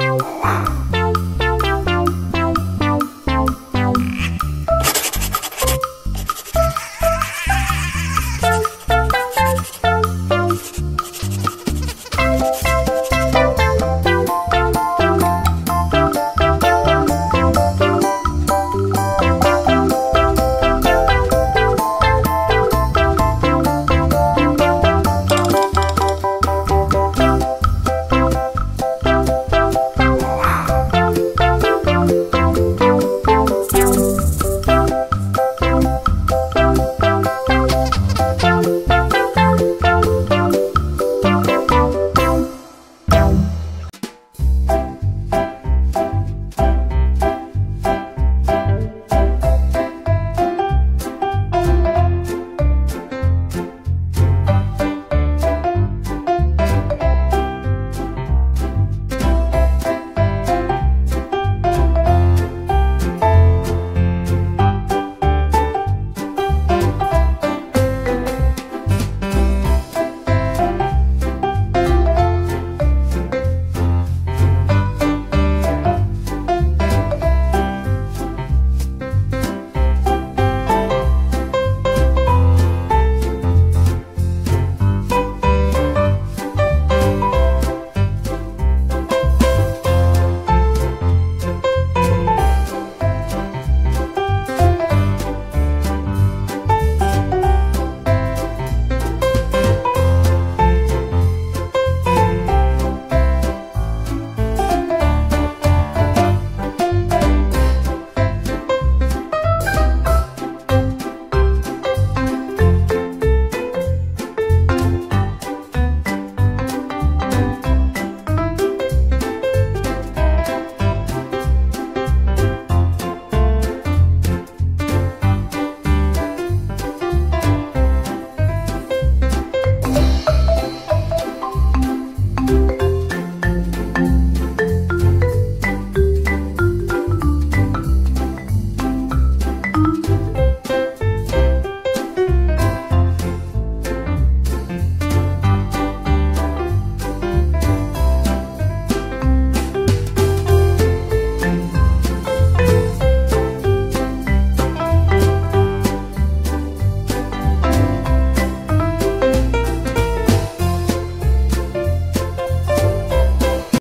Música